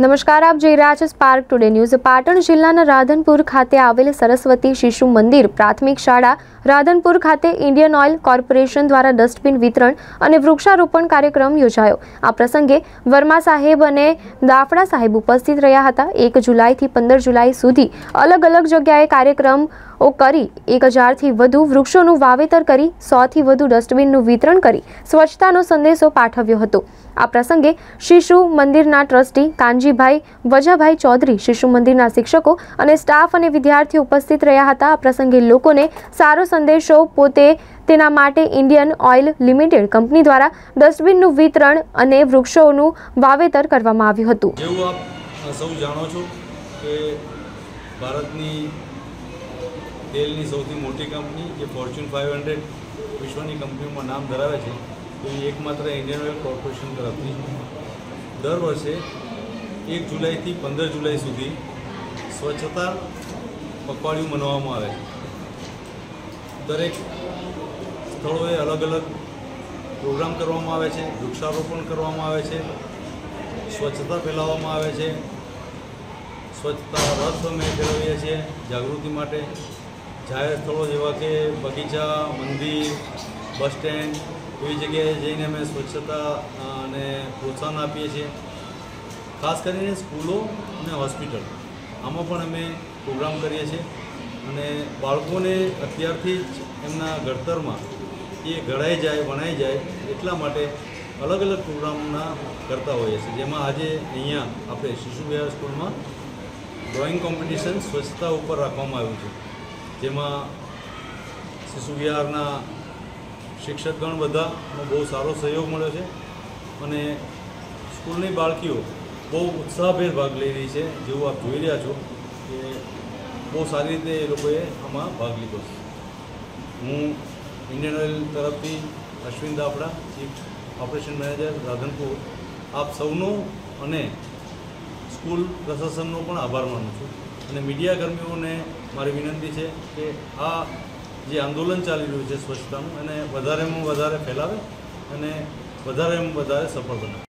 નમસ્કાર, આપ જોઈ રહ્યા છો સ્પાર્ક ટુડે ન્યૂઝ પાટણ જિલ્લાના રાધનપુર ખાતે આવેલ સરસ્વતી શિશુ મંદિર પ્રાથમિક શાળા રાધનપુર ખાતે ઇન્ડિયન ઓઇલ કોર્પોરેશન દ્વારા ડસ્ટબિન વિતરણ અને વૃક્ષારોપણ કાર્યક્રમ યોજાયો. આ પ્રસંગે વર્મા સાહેબ અને દાફડા સાહેબ ઉપસ્થિત રહ્યા હતા. એક જુલાઈથી પંદર જુલાઈ સુધી અલગ અલગ જગ્યાએ કાર્યક્રમો કરી, એક હજારથી વધુ વૃક્ષોનું વાવેતર કરી, સોથી વધુ ડસ્ટબિનનું વિતરણ કરી, સ્વચ્છતાનો સંદેશો પાઠવ્યો હતો. આ પ્રસંગે શિશુ મંદિરના ટ્રસ્ટી કાનજીભાઈ વજાભાઈ ચૌધરી શિશુ મંદિરના શિક્ષકો અને સ્ટાફ અને વિદ્યાર્થીઓ ઉપસ્થિત રહ્યા હતા. આ પ્રસંગે લોકોને સારો સંદેશો પોતે તેના માટે ઇન્ડિયન ઓઇલ લિમિટેડ કંપની દ્વારા ડસ્ટબિનનું વિતરણ અને વૃક્ષોનું વાવેતર કરવામાં આવ્યું હતું. જેવું આપ સૌ જાણો છો કે ભારતની તેલની સૌથી મોટી કંપની જે ફોર્ચ્યુન ફાઇવ હંડ્રેડ વિશ્વની કંપનીઓમાં નામ ધરાવે છે એવી એકમાત્ર ઇન્ડિયન ઓઇલ કોર્પોરેશન તરફથી. દર વર્ષે એક જુલાઈથી પંદર જુલાઈ સુધી સ્વચ્છતા પખવાડિયું મનાવવામાં આવે. દરેક સ્થળોએ અલગ અલગ પ્રોગ્રામ કરવામાં આવે છે, વૃક્ષારોપણ કરવામાં આવે છે, સ્વચ્છતા ફેલાવવામાં આવે છે, સ્વચ્છતા રથ અમે ફેલાવીએ છીએ જાગૃતિ માટે. જાહેર સ્થળો જેવા કે બગીચા, મંદિર, બસ સ્ટેન્ડ એવી જગ્યાએ જઈને અમે સ્વચ્છતા અને પ્રોત્સાહન આપીએ છીએ. ખાસ કરીને સ્કૂલો અને હોસ્પિટલ. આમાં પણ અમે પ્રોગ્રામ કરીએ છીએ. અને બાળકોને અત્યારથી જ એમના ઘડતરમાં એ ઘડાઈ જાય, વણાઈ જાય એટલા માટે અલગ અલગ પ્રોગ્રામના કરતા હોઈએ છીએ. જેમાં આજે અહીંયા આપણે શિશુ વિહાર સ્કૂલમાં ડ્રોઈંગ કોમ્પિટિશન સ્વચ્છતા ઉપર રાખવામાં આવ્યું છે. જેમાં શિશુ વિહારના શિક્ષકગણ બધાનો બહુ સારો સહયોગ મળ્યો છે અને સ્કૂલની બાળકીઓ બહુ ઉત્સાહભેર ભાગ લઈ રહી છે, જેવું આપ જોઈ રહ્યા છો કે બહુ સારી રીતે એ લોકોએ આમાં ભાગ લીધો છે. હું ઇન્ડિયન ઓઇલ તરફથી Ashwin Dapda chief operation manager, Radhanpur, આપ સૌનો અને સ્કૂલ પ્રશાસનનો પણ આભાર માનું છું. અને મીડિયા કર્મીઓને મારી વિનંતી છે કે આ જે આંદોલન ચાલી રહ્યું છે સ્વચ્છતાનું, એને વધારેમાં વધારે ફેલાવે અને વધારેમાં વધારે સફળ બનાવે.